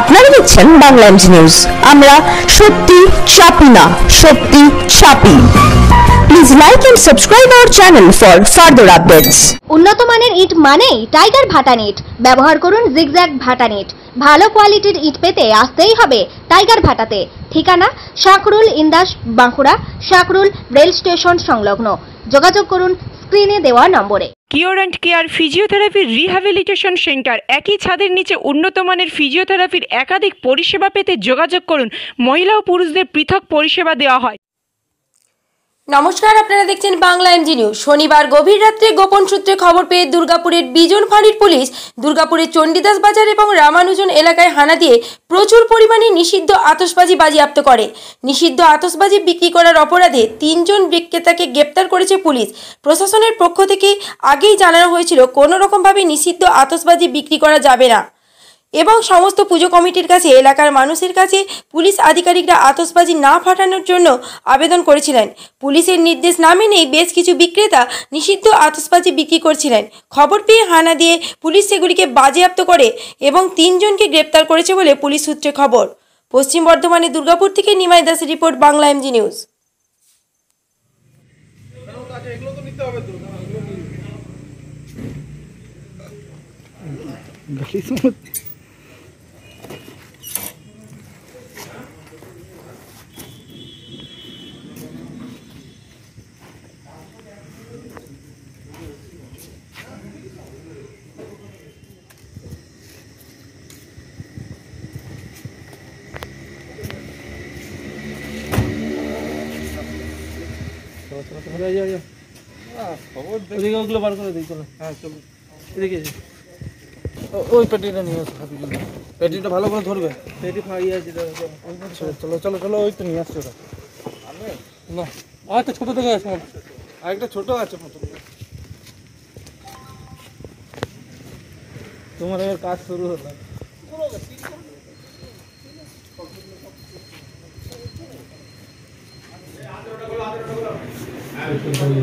আপনারা দেখছেন Bangla MG news. আমরা সত্যি চাপি না, সত্যি চাপি। Please like and subscribe our channel for further updates. উন্নত মানের ইট মানেই টাইগার ভাটা নেট। ব্যবহার করুন জিগজ্যাগ ভাটা নেট। ভালো কোয়ালিটির ইট পেতে আসতেই হবে টাইগার ভাটাতে। ঠিকানা শাকরুল ইন্দাস বাঁকুড়া শাকরুল রেল স্টেশন সংলগ্ন। যোগাযোগ করুন স্ক্রিনে দেওয়া নম্বরে। কিওর অ্যান্ড কেয়ার ফিজিওথেরাপির রিহ্যাবিলিটেশন সেন্টার, একই ছাদের নিচে উন্নত মানের ফিজিওথেরাপির একাধিক পরিষেবা পেতে যোগাযোগ করুন। মহিলা ও পুরুষদের পৃথক পরিষেবা দেওয়া হয়। নমস্কার, আপনারা দেখছেন বাংলা এমজি নিউজ। শনিবার গভীর রাত্রে গোপন সূত্রে খবর পেয়ে দুর্গাপুরের বিজন ফাঁড়ির পুলিশ দুর্গাপুরের চণ্ডীদাস বাজার এবং রামানুজন এলাকায় হানা দিয়ে প্রচুর পরিমাণে নিষিদ্ধ আতসবাজি বাজেয়াপ্ত করে। নিষিদ্ধ আতসবাজি বিক্রি করার অপরাধে তিনজন বিক্রেতাকে গ্রেপ্তার করেছে পুলিশ। প্রশাসনের পক্ষ থেকে আগেই জানানো হয়েছিল, কোনো রকমভাবে নিষিদ্ধ আতসবাজি বিক্রি করা যাবে না। এবং সমস্ত পুজো কমিটির কাছে, এলাকার মানুষের কাছে পুলিশ আধিকারিকরা আতসবাজি না ফাটানোর জন্য আবেদন করেছিলেন। পুলিশের নির্দেশ না মেনেই বেশ কিছু বিক্রেতা নিষিদ্ধ আতসবাজি বিক্রি করছিলেন। খবর পেয়ে হানা দিয়ে পুলিশ সেগুলিকে বাজেয়াপ্ত করে এবং তিনজনকে গ্রেপ্তার করেছে বলে পুলিশ সূত্রে খবর। পশ্চিম বর্ধমানে দুর্গাপুর থেকে নিমাই দাসের রিপোর্ট, বাংলা এমজি নিউজ। ওদিকে ওগুলো বার করে দিই চলো। হ্যাঁ চলো। এদিকে। ওই পেটিটা নিয়ে আসো পেটিটা ভালো করে ধরবে। পেটি ফাঁড়ি আছে চলো। চলো চলো চলো চলো ওই তো নিয়ে আসছো ওটা। না। আচ্ছা ছোটো থেকে আছে আরেকটা ছোট আছে মতো তোমার এবার কাজ শুরু হলো। আলু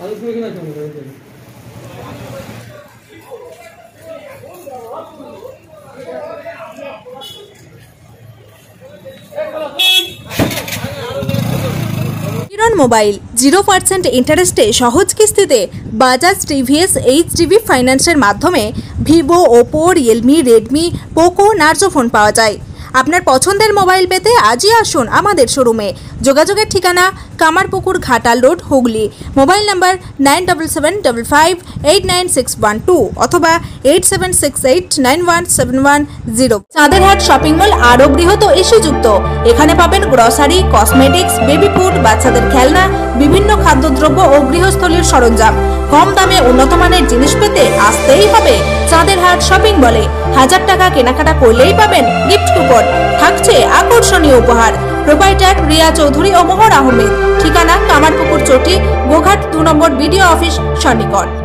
আলু কুটি কিনা খাব কিরণ মোবাইল জিরো পার্সেন্ট ইন্টারেস্টে সহজ কিস্তিতে বাজাজ টিভিএস এইচ টিভি ফাইন্যান্সের মাধ্যমে Vivo Oppo Realme Redmi Poco Narzo phone পাওয়া যায়। আপনার পছন্দের মোবাইল পেতে আজই আসুন আমাদের শোরুমে। যোগাযোগের ঠিকানা Kamarpukur Ghatal road, Hooghly. Mobile number nine double seven, double five, eight nine six one two অথবা eight seven six eight, nine one seven one zero. Chanderhat shopping mall আরও ও ইস্যুযুক্ত। এখানে পাবেন গ্রসারি, কসমেটিক্স, বেবি ফুড, বাচ্চাদের খেলনা, বিভিন্ন খাদ্যদ্রব্য ও গৃহস্থলীর সরঞ্জাম। কম দামে উন্নত মানের জিনিস পেতে আসতেই হবে। চাঁদেরহাট শপিং বলে হাজার টাকা কেনাকাটা করলেই পাবেন গিফট কুপন থাকছে আকর্ষণীয় উপহার। প্রোপাইটার রিয়া চৌধুরী ও মোহর আহমেদ। ঠিকানা কামারপুকুর চটি, গোঘাট দু নম্বর বিডিও অফিস সন্নিকট।